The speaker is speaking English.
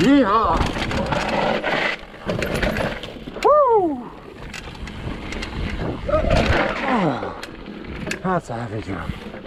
Yeehaw! Woo! Oh, that's a heavy jump.